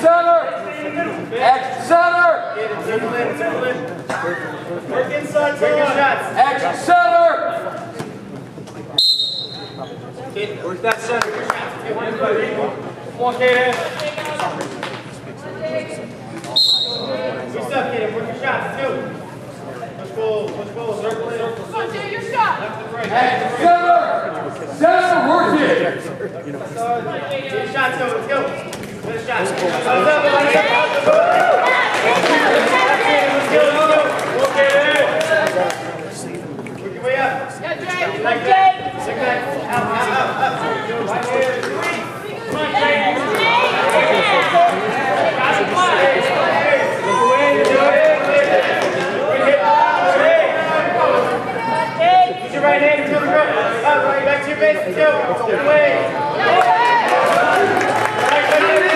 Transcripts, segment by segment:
center. Edge center. Work inside. Take your shots. Center. Kid, work that center. Come on, Kaden. Two step, Kaden. Work your shots. Two. go. goal. Push goal. Circle. Circle. Come on, do your shot. Left to right. Center. Center. Work it. Two shots. Go. Let's go. Back to your base, two, away. Right, right, right.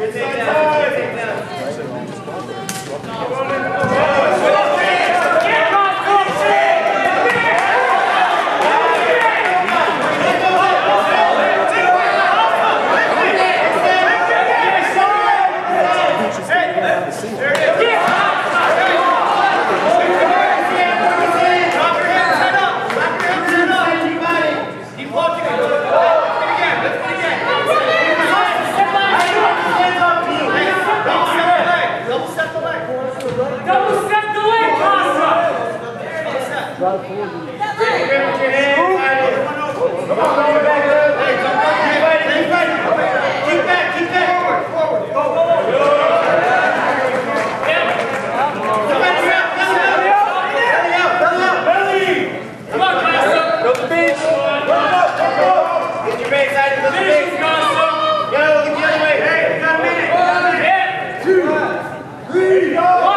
We'll take that. Viva!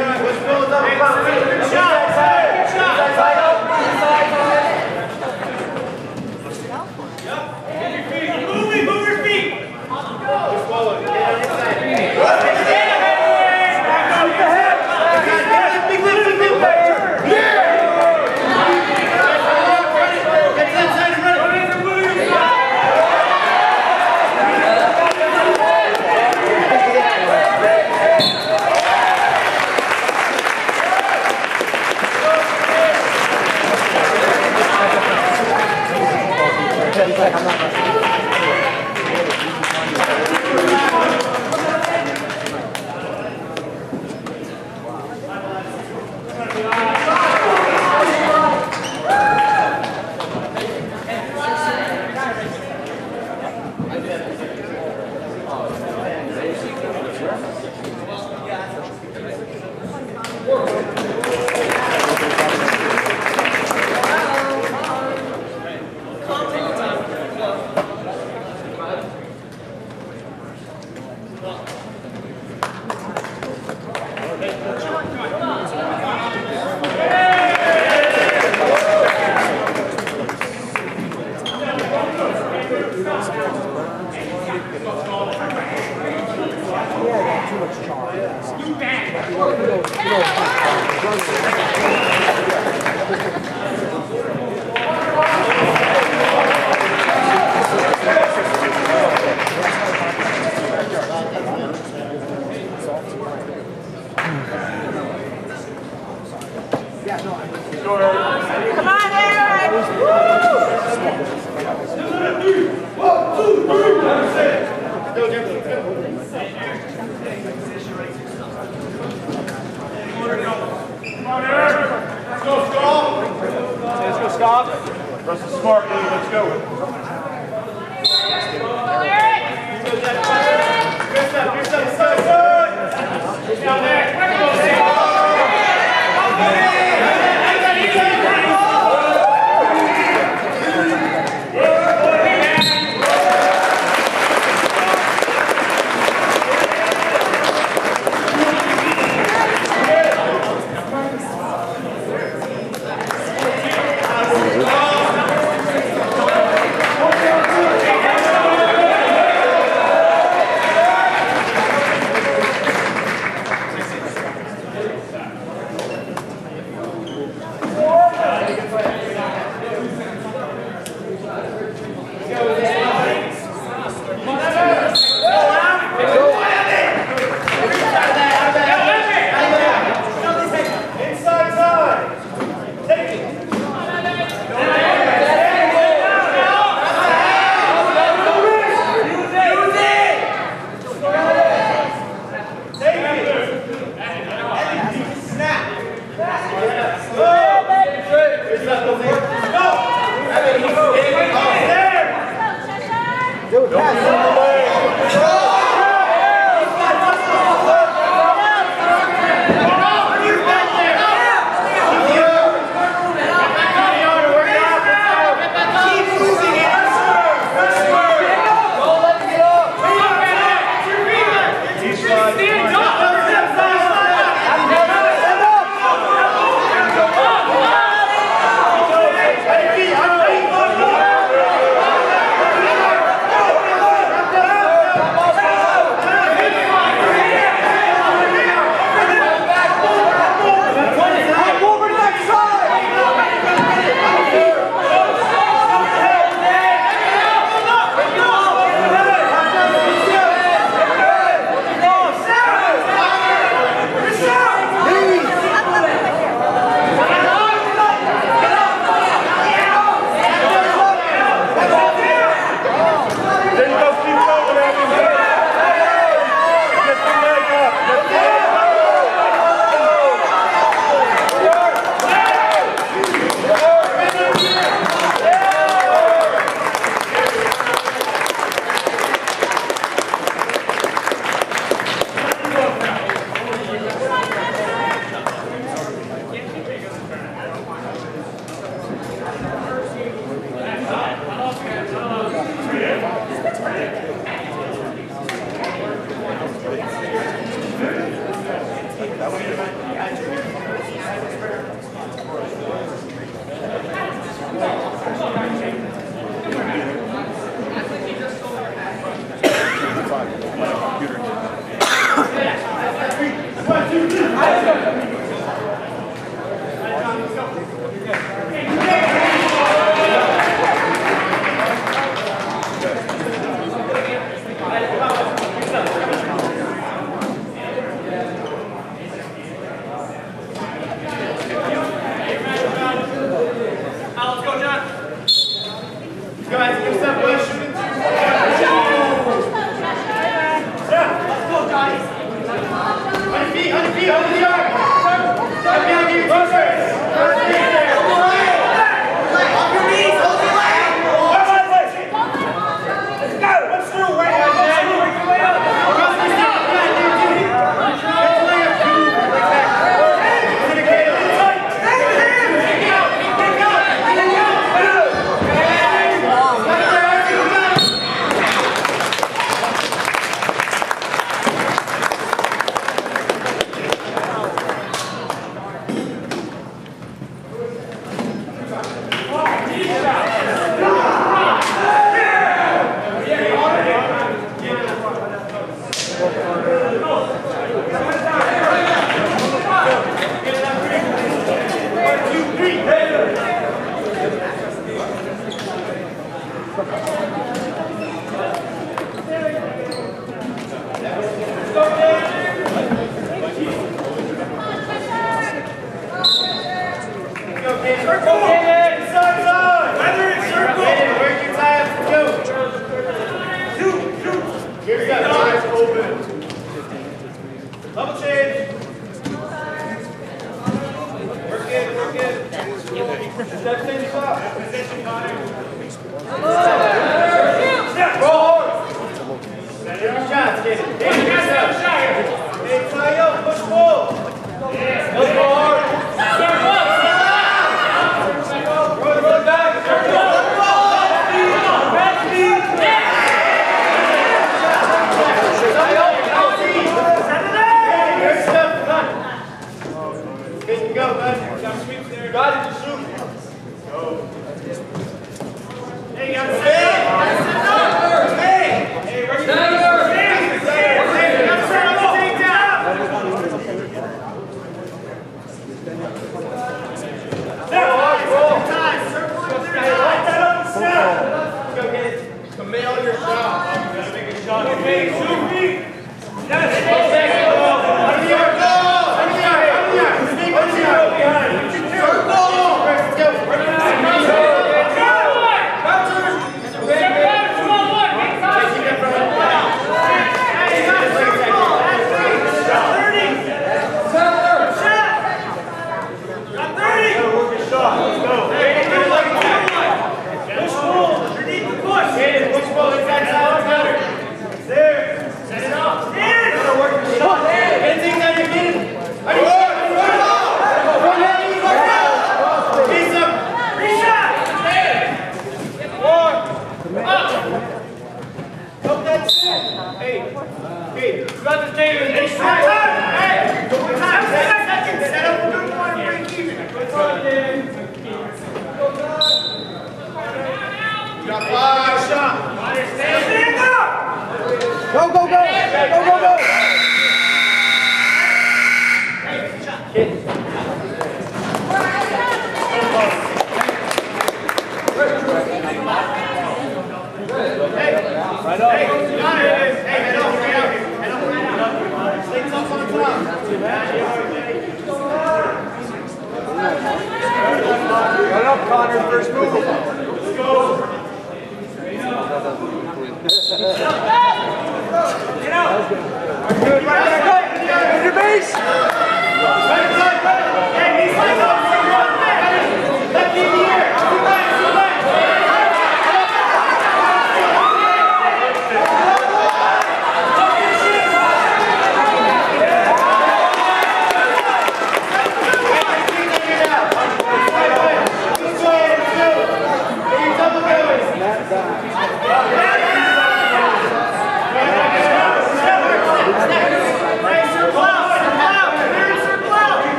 was built up about 15 shots.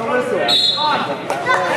favoreceu.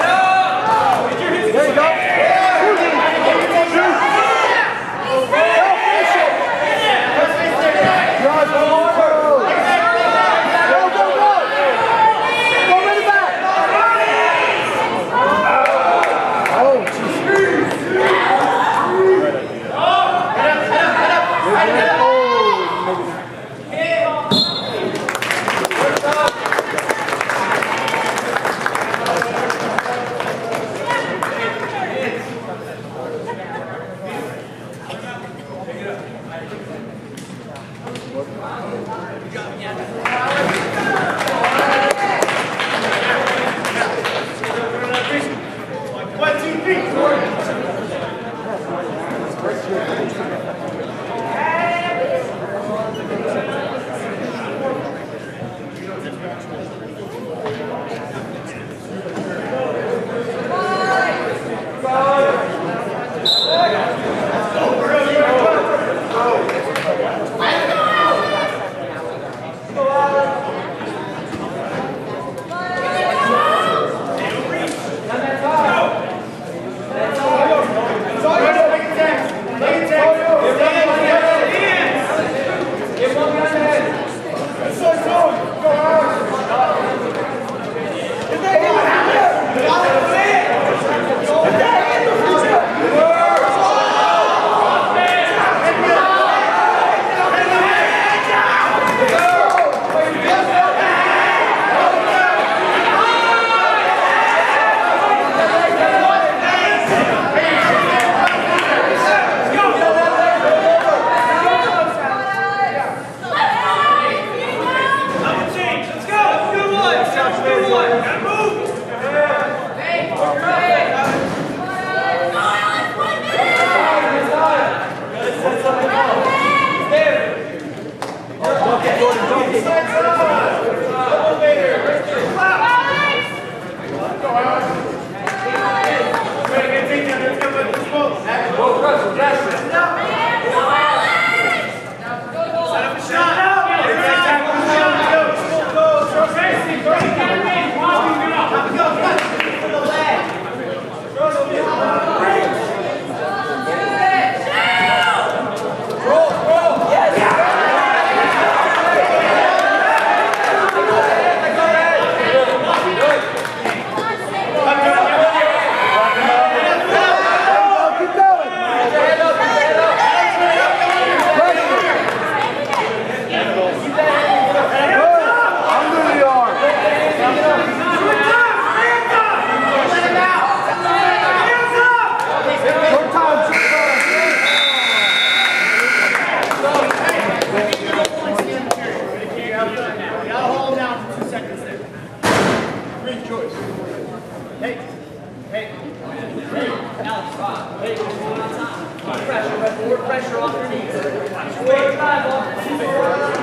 More pressure off your knees. Weight.